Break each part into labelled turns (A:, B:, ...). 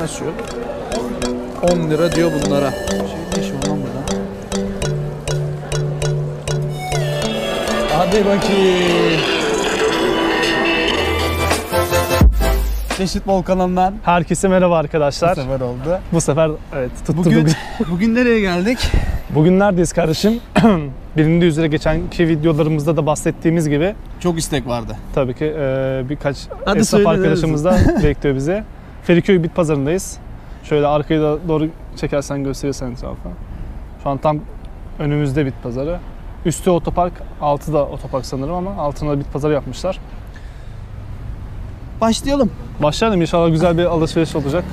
A: Kaçıyor. 10 lira diyor bunlara. Şey ne iş var lan burada? Hadi bakayım. Çeşit Bol kanalından
B: Herkese merhaba
A: bu
B: arkadaşlar.
A: sefer oldu.
B: Bu sefer evet tuttu
A: Bugün,
B: bugün.
A: bugün nereye geldik?
B: Bugün neredeyiz kardeşim? Bilindiği üzere geçenki videolarımızda da bahsettiğimiz gibi
A: Çok istek vardı.
B: tabii ki e, birkaç
A: Hadi
B: esnaf arkadaşımız da bekliyor bizi. Feriköy Bit Pazarı'ndayız. Şöyle arkayı da doğru çekersen gösterirsen etrafa. Şu an tam önümüzde Bit Pazarı. Üstü otopark, altı da otopark sanırım ama altına da Bit Pazarı yapmışlar.
A: Başlayalım.
B: Başlayalım inşallah güzel bir alışveriş olacak.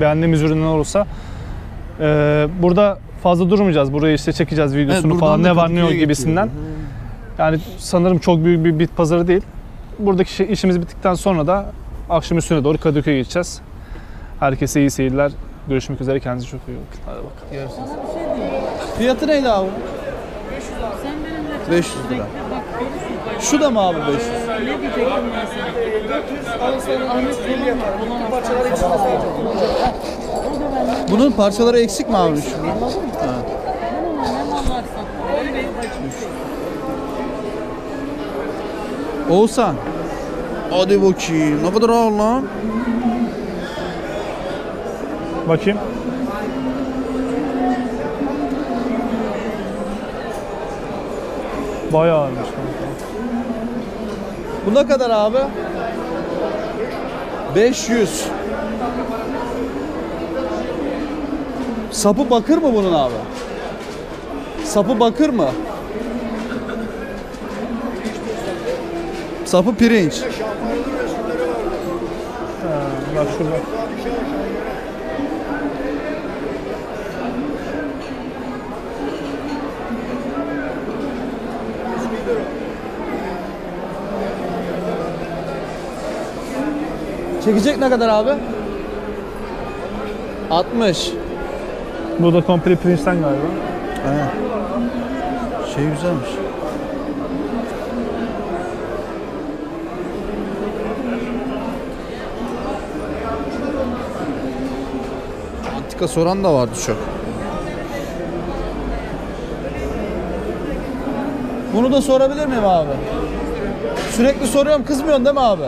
B: Beğendiğimiz ürünler olursa. Ee, burada fazla durmayacağız. Burayı işte çekeceğiz videosunu
A: buradan
B: falan ne var ne yok gibisinden.
A: geçiyor.
B: Yani sanırım çok büyük bir bit pazarı değil. Buradaki şey, işimiz bittikten sonra da akşam üstüne doğru Kadıköy'e geçeceğiz. Herkese iyi seyirler. Görüşmek üzere. Kendinize çok iyi bakın. Hadi bakalım.
A: Görüşürüz. Fiyatı neydi abi? 500 lira. Şu da mı abi 500?
C: Ne diyecektim ben sana? Ahmet falan bulamazsın.
A: Bunun parçaları eksik mi abi? Şu?
C: Ne mallarsan.
A: Oğuzhan. Hadi bakayım. Ne kadar ağır lan?
B: Bakayım. Bayağı ağırmış.
A: Bu ne kadar abi? 500. Sapı bakır mı bunun abi? Sapı bakır mı? Sapı pirinç.
B: Ha, bak şurada.
A: Çekecek ne kadar abi? 60.
B: Bu da komple pirinçten galiba.
A: He. Şey güzelmiş. Antika soran da vardı çok. Bunu da sorabilir miyim abi? Sürekli soruyorum kızmıyorsun değil mi abi?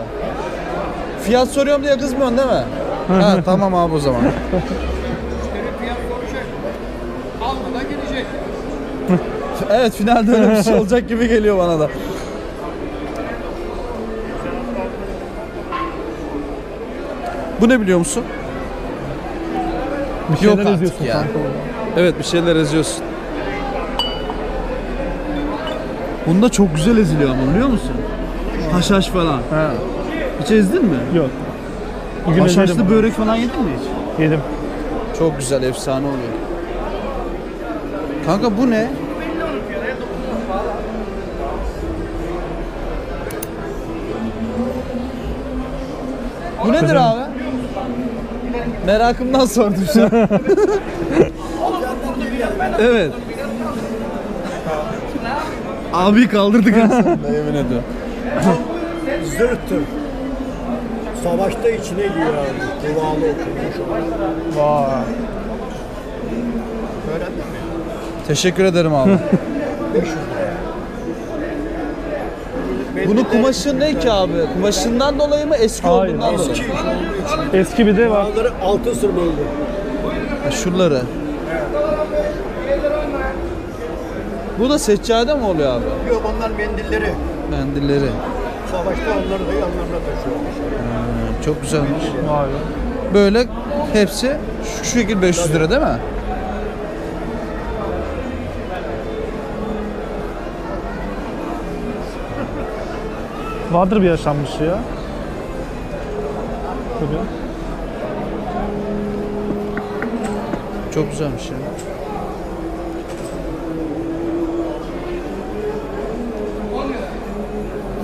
A: Fiyat soruyorum diye kızmıyorsun değil mi? ha, tamam abi o zaman. Evet finalde öyle bir şey olacak gibi geliyor bana da. Bu ne biliyor musun?
B: Bir şeyler
A: Yok artık
B: yazıyorsun
A: ya.
B: kanka.
A: Evet bir şeyler eziyorsun. Bunda çok güzel eziliyor ama biliyor musun? Haşhaş falan.
B: Ha,
A: Hiç ezdin mi?
B: yok. Bugün
A: Haşhaşlı
B: ezerim.
A: börek falan yedin mi hiç?
B: Yedim.
A: Çok güzel efsane oluyor. Kanka bu ne? Bu nedir abi? Merakımdan sordum şu an. evet. Abi kaldırdık aslında yemin ediyorum.
D: Zırhtır. Savaşta içine giriyor abi. Kulağlı oturmuş olan.
B: Vay.
D: Öğrendin mi?
A: Teşekkür ederim abi. Bunun kumaşı ne ki abi? Kumaşından dolayı mı eski
B: Hayır,
A: olduğundan
B: eski.
A: dolayı? mı?
B: Eski bir de var.
D: Dağları altın sırmalı.
A: Ha, Şuraları. Bu da seccade mi oluyor abi?
D: Yok onlar mendilleri.
A: Mendilleri.
D: Savaşta onları da yanlarına taşıyormuş.
A: Çok güzelmiş.
B: Vay be.
A: Böyle hepsi şu şekil 500 lira değil mi?
B: Vardır bir yaşanmış ya. Tabii.
A: Çok güzelmiş ya.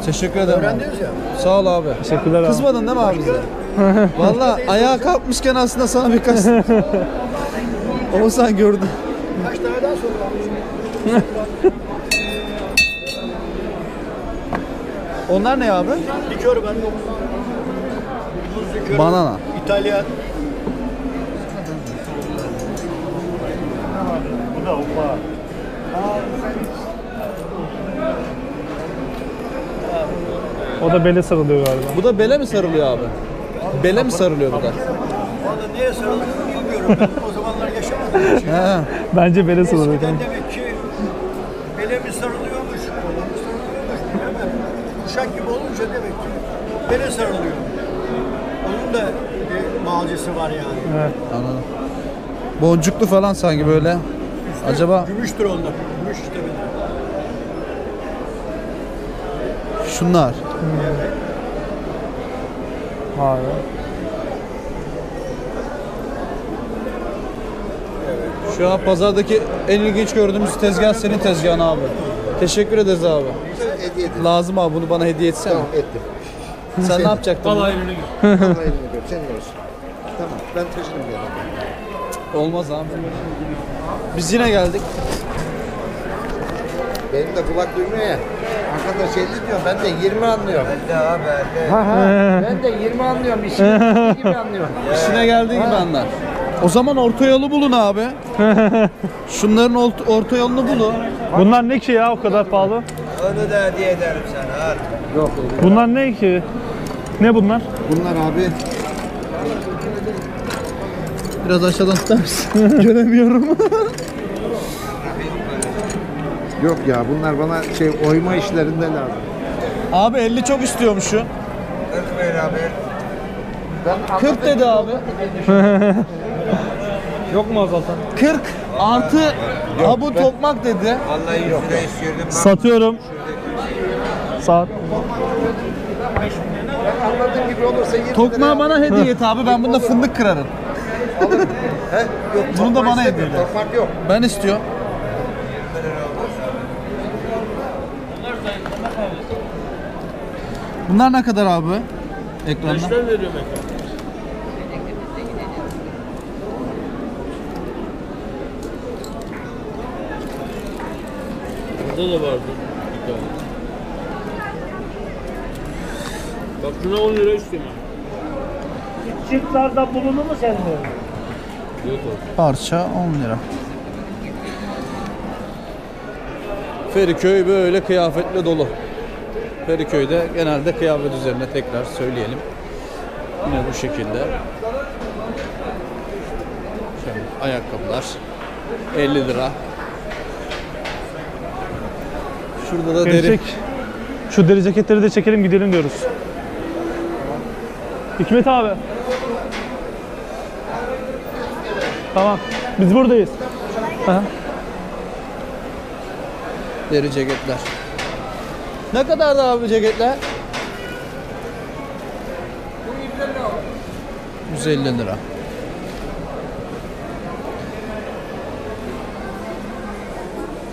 A: Teşekkür ederim.
D: Öğrendiniz ya.
A: Sağ ol abi.
B: Teşekkürler abi.
A: Kızmadın değil mi abi bize? Valla ayağa kalkmışken aslında sana birkaç... Ama sen gördün.
D: Kaç tane daha soru?
A: Onlar ne abi?
D: Likör ben Likör.
A: Banana.
D: İtalyan. Bu da ufa.
B: Aa, sen hiç O da bele sarılıyor galiba.
A: Bu da bele mi sarılıyor abi? Bele mi sarılıyor bu da?
D: Valla neye sarıldığını bilmiyorum. Ben o zamanlar yaşamadığım için.
A: He.
B: Bence bele sarılıyor.
D: Eskiden demek ki bele mi sarılıyormuş, kola mı sarılıyormuş bilemem. Kuşak gibi olunca demek ki bele sarılıyor. Onun da bir macisi var yani.
B: Evet.
A: Anladım. Boncuklu falan sanki böyle. Acaba
D: Gümüştür onlar. Gümüş işte benim.
A: Şunlar.
B: Abi.
A: Şu an pazardaki en ilginç gördüğümüz tezgah senin tezgahın abi. Teşekkür ederiz abi.
E: Hediye edin.
A: Lazım abi bunu bana hediye etsene.
E: Tamam ettim.
A: Sen ne yapacaktın?
E: Vallahi elini gör. Senin olsun. Tamam ben taşırım bir yere.
A: Olmaz abi. Biz yine geldik.
E: Benim de kulak duymuyor ya. Arkadaş 50 diyor ben de 20 anlıyorum. Ben de abi ben de 20 anlıyorum. İşin bittiği gibi anlıyorum.
A: İşine geldiği gibi anlar. O zaman orta yolu bulun abi. Şunların ort- orta yolunu bulun.
B: Bunlar ne ki ya o kadar pahalı?
D: Onu da hediye ederim sana. Al.
E: Yok
B: Bunlar ne ki? Ne bunlar?
E: bunlar abi
A: Biraz aşağıdan tutar mısın? Göremiyorum.
E: Yok ya bunlar bana şey oyma işlerinde lazım.
A: abi 50 çok istiyormuşsun.
D: 40 ver abi.
E: Ben
A: 40 dedi abi.
B: Yok mu azaltan?
A: 40 artı abu tokmak dedi.
D: Vallahi 100 lira istiyordum.
B: Satıyorum. Saat.
E: anladığım gibi olursa 20
A: Tokmağı bana hediye et abi ben bunda fındık kırarım.
E: He? Yok,
A: Bunu da
E: tokmak
A: bana
E: istemiyorum,
A: hediye.
E: Tokmak yok.
A: Ben istiyorum. Bunlar ne kadar abi? Ekranda.
C: Kaçtan veriyorum ekran? Burada da vardı. bir tane. Bak şuna 10 lira istiyorum.
B: Çiftlerde bulunur mu sende?
C: Yok.
A: Parça 10 lira. Feriköy böyle kıyafetle dolu. Feriköy'de genelde kıyafet üzerine tekrar söyleyelim. Yine bu şekilde. Şöyle ayakkabılar 50 lira. Şurada da deri.
B: Gerçek. Şu deri ceketleri de çekelim gidelim diyoruz. Hikmet abi. Tamam. Biz buradayız. Aha.
A: Deri ceketler. Ne kadardı abi ceketler? 150 lira.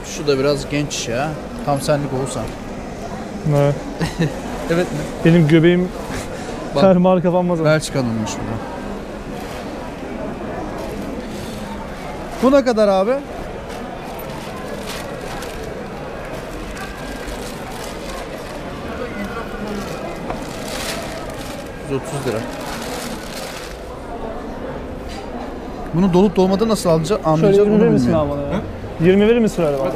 A: Şu da biraz genç ya. Tam senlik olsan.
B: Evet.
A: Evet mi?
B: Benim göbeğim
A: Bak.
B: fermuar kapanmaz.
A: Belçikalı'nmış bu da. Bu ne kadar abi? ...130 lira. Bunu dolup dolmadan nasıl alacağız,
B: Şöyle
A: anlayacağız
B: 20
A: onu
B: verir misin abi bana ya? 20 verir misin öyle bana?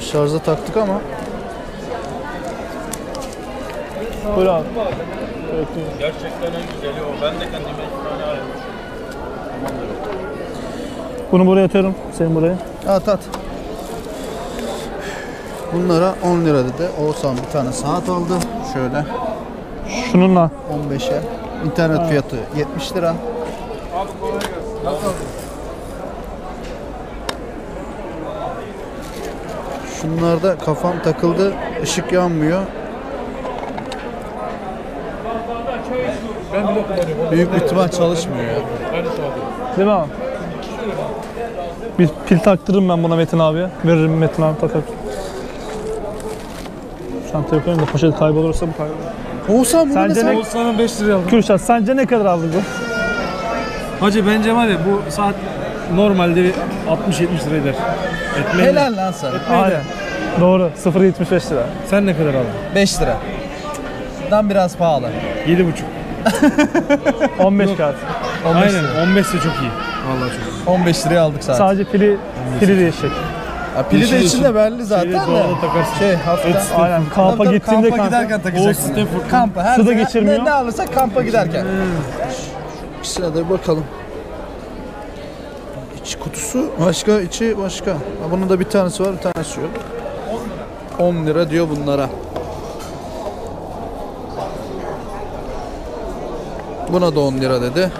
A: Şarja taktık ama
B: Buyur abi.
C: Gerçekten en güzeli o. Ben de kendime iki tane alayım.
B: Bunu buraya atıyorum. Senin buraya.
A: at at. Bunlara 10 lira dedi. Oğuzhan bir tane saat aldı. Şöyle
B: Şununla.
A: 15'e. İnternet fiyatı 70 lira. Şunlarda kafam takıldı. Işık yanmıyor. Büyük bir ihtimal çalışmıyor ya.
B: Değil mi abi? Bir pil taktırırım ben buna Metin abiye. Veririm Metin abi takar. Çantaya koyayım da poşet kaybolursa bu kaybolur.
A: Oğuzhan bunu
B: Sence
A: ne?
C: Sana 5 liraya aldım.
B: Kürşat sence ne kadar aldık bu?
C: Hacı bence var ya bu saat normalde bir 60-70 lira eder. Etmeyi
A: Helal lan sana.
B: Aynen. Doğru. 0.75 lira.
C: Sen ne kadar aldın?
A: 5 lira. Dan biraz pahalı.
C: 7,5.
B: 15 kağıt. 15
C: Aynen
B: lira.
C: 15 de çok iyi. Vallahi çok.
A: 15 liraya aldık zaten.
B: Sadece pili pili değişecek.
A: Ya pili de
C: Yeşil
A: içinde belli zaten
C: Şeyi
A: de.
C: doğada takarsın.
A: Şey hafta.
C: Stafford.
B: Aynen kampa
A: Tabii,
B: gittiğinde
A: kampa
B: kanka.
A: giderken takacaksın.
C: Old Stafford.
A: Kampa her
B: Su da
A: sene
B: geçirmiyor.
A: Ne, ne alırsak kampa giderken. İkisine de bakalım. İç kutusu başka, içi başka. Ha, bunun da bir tanesi var, bir tanesi yok. 10 lira diyor bunlara. Buna da 10 lira dedi.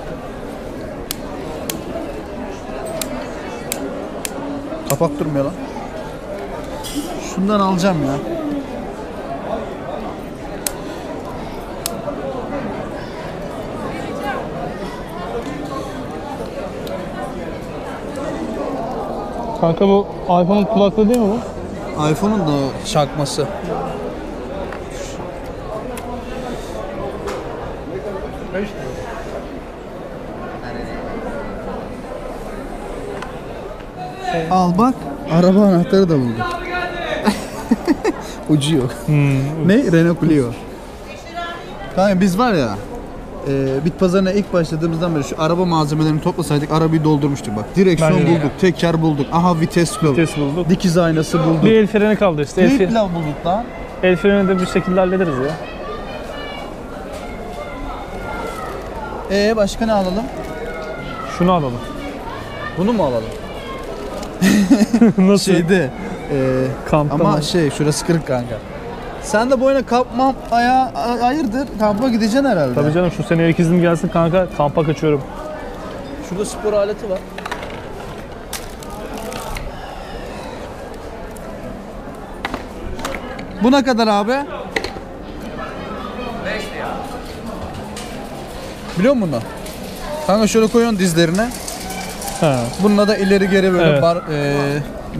A: Kapak durmuyor lan. Şundan alacağım ya.
B: Kanka bu iPhone'un kulaklığı değil mi bu?
A: iPhone'un da çakması. Al bak. Araba anahtarı da bulduk. Ucu yok.
B: Hmm.
A: Ne? Renault Clio. Kanka biz var ya e, bit pazarına ilk başladığımızdan beri şu araba malzemelerini toplasaydık arabayı doldurmuştuk bak. Direksiyon
B: Bence de.
A: bulduk, teker bulduk, aha vites bulduk,
B: Vites bulduk.
A: dikiz aynası bulduk.
B: Bir el freni kaldı işte. El, fre-
A: pilav bulduk lan?
B: el freni de bir şekilde hallederiz ya.
A: Ee başka ne alalım?
B: Şunu alalım.
A: Bunu mu alalım?
B: Nasıl?
A: Şeyde e,
B: Kampta
A: ama
B: mı?
A: şey şurası kırık kanka. Sen de boyuna kamp mamp aya a- hayırdır kampa gideceksin herhalde.
B: Tabii canım şu sene ilk iznim gelsin kanka kampa kaçıyorum.
A: Şurada spor aleti var. Bu ne kadar abi? 5 lira. Biliyor musun bunu? Kanka şöyle koyuyorsun dizlerine.
B: He.
A: Bununla da ileri geri böyle
B: Evet.
A: bar e,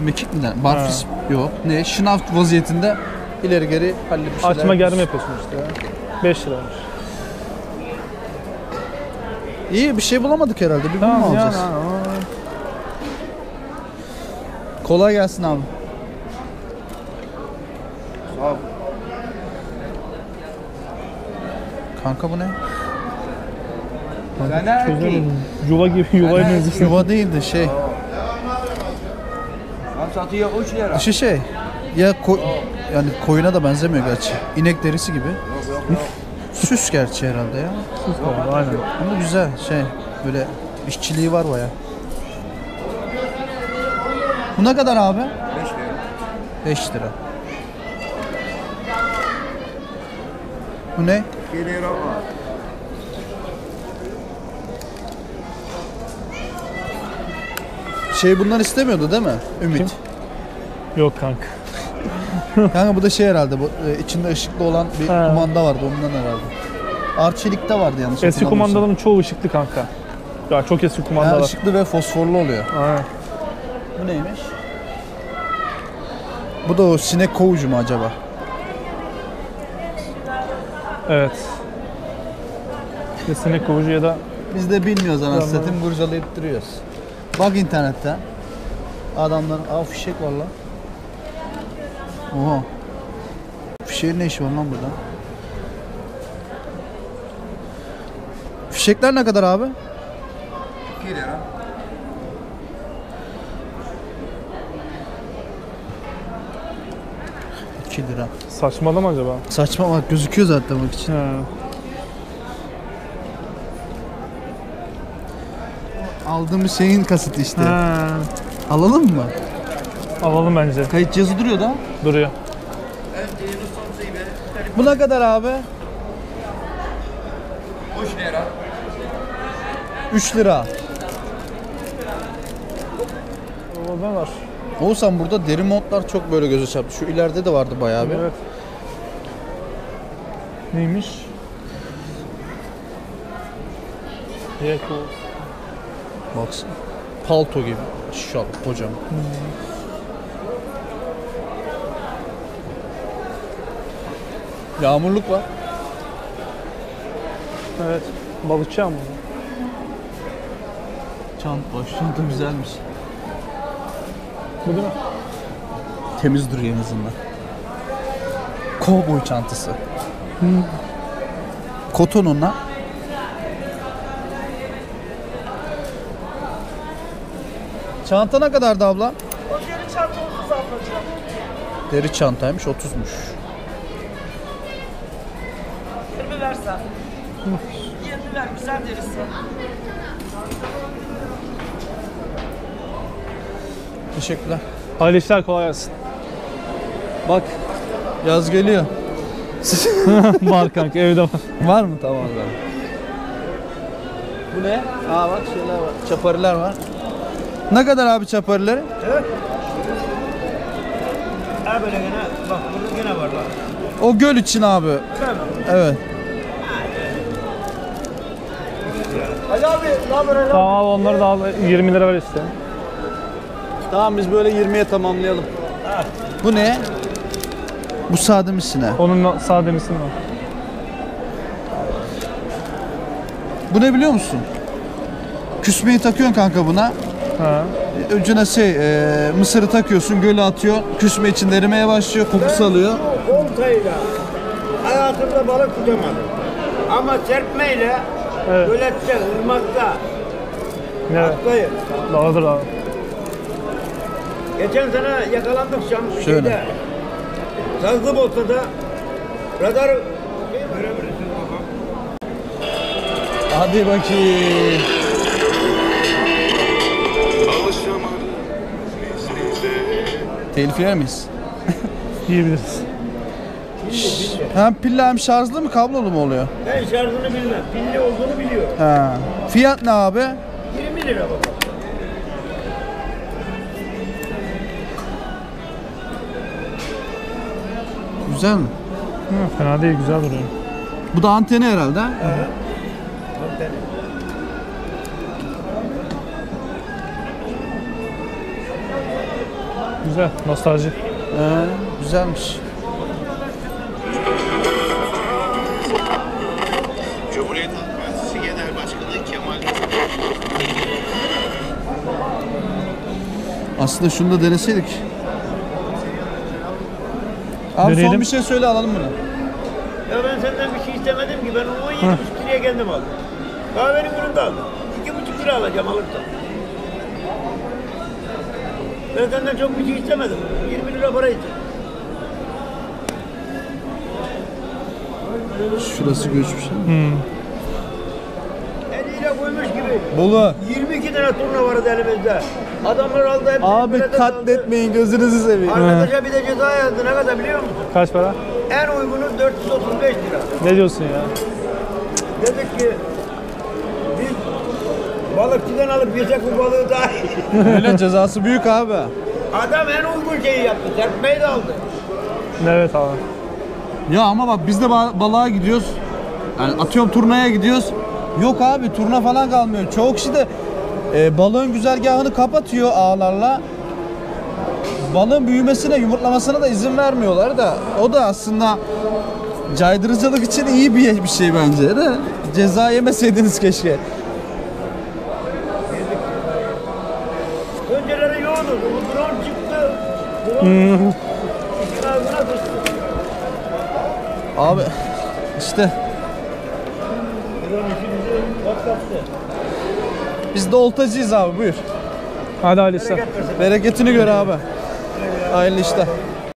A: mekik mi der? Barfiz yok. Ne? Şınav vaziyetinde ileri geri halledip bir şeyler
B: Açma germe
A: yapıyorsun.
B: yapıyorsun işte ya. 5 liraymış.
A: İyi bir şey bulamadık herhalde. Bir bunu
B: Tamam
A: mu
B: ya.
A: alacağız? Kolay gelsin abi. Kanka bu ne?
B: Çözemedim. Yuva gibi yuvaya benziyor.
A: Yuva değil de şey.
E: Satıyor 3 lira.
A: Dışı şey. Ya ko- yani koyuna da benzemiyor gerçi. İnek derisi gibi. Süs gerçi herhalde ya.
B: Sus kaldı, Aynen.
A: Ama güzel şey. Böyle işçiliği var baya. Bu ne kadar abi? 5 lira. 5 lira. Bu ne?
E: 2 lira var.
A: Şey bundan istemiyordu değil mi? Ümit.
B: Yok kanka.
A: Kanka bu da şey herhalde bu e, içinde ışıklı olan bir
B: He.
A: kumanda vardı ondan herhalde. Arçelik'te vardı yanlış
B: Eski
A: hatırlamıyorsam.
B: kumandaların çoğu ışıklı kanka. Ya çok eski
A: Ha,
B: kumandalar.
A: ışıklı ve fosforlu oluyor.
B: Aynen.
A: Bu neymiş? Bu da o sinek kovucu mu acaba?
B: Evet. Kesinlikle kovucu ya da
A: Biz de bilmiyoruz anasını satayım kurcalayıp duruyoruz. Bak internette. Adamların aa fişek var lan. Oha. Fişeğin ne işi var lan burada? Fişekler ne kadar abi?
E: 2 lira.
A: İki lira.
B: saçmalama acaba?
A: Saçma bak gözüküyor zaten bak için.
B: He.
A: Aldığımız şeyin kasıtı işte.
B: He.
A: Alalım mı?
B: Alalım bence.
A: Kayıt cihazı duruyor da.
B: Duruyor.
A: Bu ne kadar abi?
E: 3 lira.
A: 3 lira.
B: O ne var?
A: Oğuzhan burada deri montlar çok böyle göze çarptı. Şu ileride de vardı bayağı bir.
B: Evet. Neymiş? Yeko.
A: Baksana. Palto gibi. Şal hocam. Yağmurluk var.
B: Evet. Balıkçı ama.
A: Çant boş. Çanta güzelmiş.
B: Bu değil mi?
A: Temiz duruyor en azından. Kovboy çantası. Kotonunla Çanta ne kadardı abla?
F: O deri çanta 30 ablacığım.
A: Deri çantaymış 30'muş.
F: 20 versen. 20 ver güzel derisi.
A: Teşekkürler.
B: Hayırlı işler kolay gelsin.
A: Bak yaz geliyor.
B: var kanka evde var.
A: Var mı? Tamam tamam. Bu ne? Aa bak şeyler var. Çapariler var. Ne kadar abi çaparileri?
D: Ha böyle gene bak burada gene var bak.
A: O göl için abi. Evet.
D: Ali abi ne haber Ali?
B: Tamam abi onları da al 20 lira ver işte.
A: Tamam biz böyle 20'ye tamamlayalım. Bu ne? Bu sade misine.
B: Onun sade misini var.
A: Bu ne biliyor musun? Küsmeyi takıyorsun kanka buna.
B: Ha.
A: Öncüne şey, e, mısırı takıyorsun, göle atıyor. Küsme için erimeye başlıyor, kokusu alıyor.
D: Oltayla hayatımda balık tutamadım. Ama serpmeyle
B: Evet.
D: gölette, ırmakta,
B: Evet.
D: dayı.
B: Doğrudur abi.
D: Geçen sene yakalandık şam
A: Şöyle.
D: Sazlı Bosna'da radar.
A: Hadi bakayım. Telif yer miyiz?
B: Yiyebiliriz.
A: Hem pilli hem şarjlı mı kablolu mu oluyor?
D: Ben şarjını bilmem. Pilli olduğunu biliyorum.
A: Ha. Fiyat ne abi?
D: 20 lira baba.
A: Güzel mi?
B: Hı, fena değil güzel duruyor.
A: Bu da anteni herhalde. ha?
B: Güzel. Nostalji.
A: Ee, güzelmiş.
G: Cumhuriyet Halk Partisi Genel Başkanı Kemal
A: Aslında şunu da deneseydik. Abi son
B: Deneyelim.
A: bir şey söyle alalım bunu.
D: Ya ben senden bir şey istemedim ki. Ben onu 17,5 liraya kendim aldım. Kahvenin üründe aldım. 2,5 lira alacağım alırsam. Ben senden çok bir şey istemedim. 20 lira para istedim.
A: Şurası göçmüş.
D: Eliyle koymuş gibi.
A: Bolu.
D: 22 tane turna vardı elimizde. Adamlar aldı hepsini.
A: Abi katletmeyin gözünüzü seveyim.
D: Arkadaşa bir de ceza yazdı. Ne kadar biliyor musun?
B: Kaç para?
D: En uygunu 435 lira.
B: Ne diyorsun ya?
D: Dedik ki balıkçıdan alıp yesek bu balığı daha iyi.
A: Öyle cezası büyük abi.
D: Adam en uygun şeyi yaptı. Serpmeyi de aldı.
B: Evet abi.
A: Ya ama bak biz de ba- balığa gidiyoruz. Yani atıyorum turnaya gidiyoruz. Yok abi turna falan kalmıyor. Çoğu kişi de e, balığın güzergahını kapatıyor ağlarla. Balığın büyümesine, yumurtlamasına da izin vermiyorlar da o da aslında caydırıcılık için iyi bir bir şey bence de. Ceza yemeseydiniz keşke. Abi işte biz de oltacıyız abi buyur.
B: Hadi hayırlı işler.
A: Bereketini gör abi. Hayırlı işler.